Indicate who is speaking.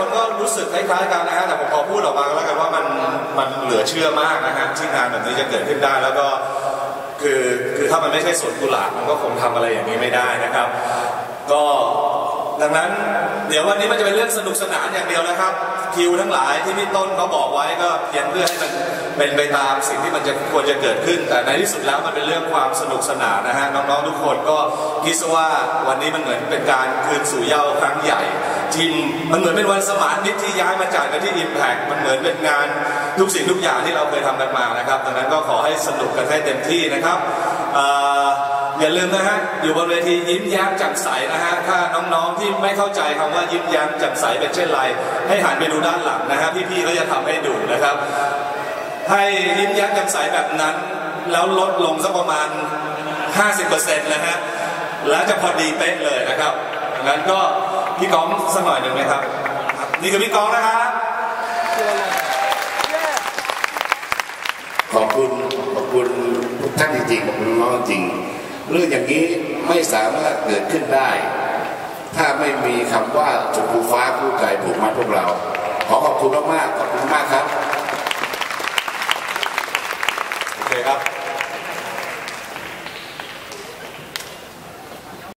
Speaker 1: คนก็รู้สึกคล้ายๆกันนะฮะแต่ผมขอพูดออกมาแล้วกันว่ามันมันเหลือเชื่อมากนะฮะที่งานแบบนี้จะเกิดขึ้นได้แล้วก็คือคือถ้ามันไม่ใช่สวนกุหลาบมันก็คงทำอะไรอย่างนี้ไม่ได้นะครับ ก็ดังนั้นเดี๋ยววันนี้มันจะเป็นเรื่องสนุกสนานอย่างเดียวนะครับ คิวทั้งหลายที่พี่ต้นเขาบอกไว้ก็เพียงเพื่อให้มันเป็นไปตามสิ่งที่มันจะควรจะเกิดขึ้น แต่ในที่สุดแล้วมันเป็นเรื่องความสนุกสนานนะฮะน้องๆทุกคนก็ คิดว่าวันนี้มันเหมือนเป็นการคืนสู่เหย้าครั้งใหญ่ทีมมันเหมือนเป็นวันสมานมิตที่ย้ายมาจากกันที่ Impact มันเหมือนเป็นงานทุกสิ่งทุกอย่างที่เราเคยทำกันมานะครับดังนั้นก็ขอให้สนุกกันให้เต็มที่นะครับอย่าลืมนะฮะอยู่บนเวทียิ้มแย้มแจ่มใสนะฮะถ้าน้องๆที่ไม่เข้าใจคำว่ายิ้มแย้มแจ่มใสเป็นเช่นไร ให้หันไปดูด้านหลังนะฮะพี่ๆเขาจะทำให้ดูนะครับ ให้ยิ้มแย้มแจ่มใสแบบนั้น แล้วลดลงสักประมาณ 50%นะฮะ แล้วจะพอดีเป๊ะเลยนะครับดังนั้นก็พี่ก้องสักหน่อยหนึ่งนะครับ นี่คือพี่ก้องนะครับ
Speaker 2: ขอบคุณขอบคุณทุกท่านจริงๆขอบคุณน้องๆจริง เรื่องอย่างนี้ไม่สามารถเกิดขึ้นได้ ถ้าไม่มีคำว่าชมพูฟ้าผู้ใจผูกมัดพวกเรา ขอขอบคุณมากๆขอบคุณมากครับ
Speaker 1: โอเคครับ